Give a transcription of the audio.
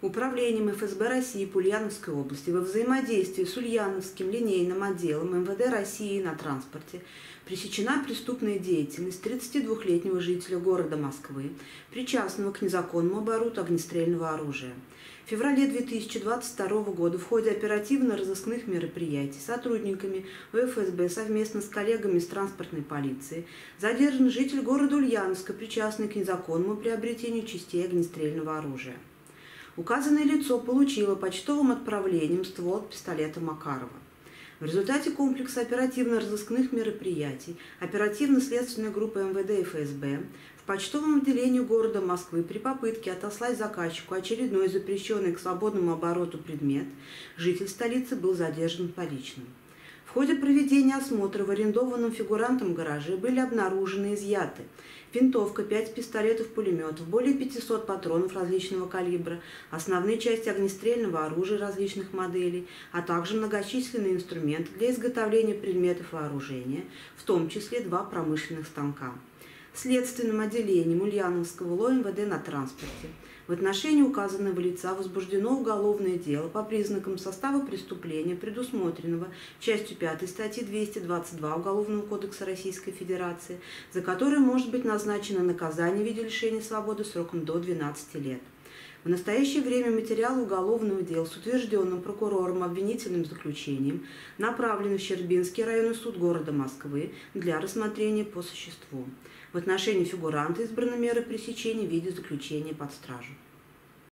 Управлением ФСБ России по Ульяновской области во взаимодействии с Ульяновским линейным отделом МВД России на транспорте пресечена преступная деятельность 32-летнего жителя города Москвы, причастного к незаконному обороту огнестрельного оружия. В феврале 2022 года в ходе оперативно-розыскных мероприятий сотрудниками ВФСБ совместно с коллегами из транспортной полиции задержан житель города Ульяновска, причастный к незаконному приобретению частей огнестрельного оружия. Указанное лицо получило почтовым отправлением ствол пистолета Макарова. В результате комплекса оперативно-розыскных мероприятий оперативно-следственной группы МВД и ФСБ в почтовом отделении города Москвы при попытке отослать заказчику очередной запрещенный к свободному обороту предмет, житель столицы был задержан поличным. В ходе проведения осмотра в арендованном фигурантом гараже были обнаружены изъяты винтовка, 5 пистолетов-пулеметов, более 500 патронов различного калибра, основные части огнестрельного оружия различных моделей, а также многочисленные инструменты для изготовления предметов вооружения, в том числе два промышленных станка. Следственным отделением Ульяновского ЛО МВД на транспорте в отношении указанного лица возбуждено уголовное дело по признакам состава преступления, предусмотренного частью 5 статьи 222 Уголовного кодекса Российской Федерации, за которое может быть назначено наказание в виде лишения свободы сроком до 12 лет. В настоящее время материалы уголовного дела с утвержденным прокурором обвинительным заключением направлены в Щербинский районный суд города Москвы для рассмотрения по существу. В отношении фигуранта избраны меры пресечения в виде заключения под стражу.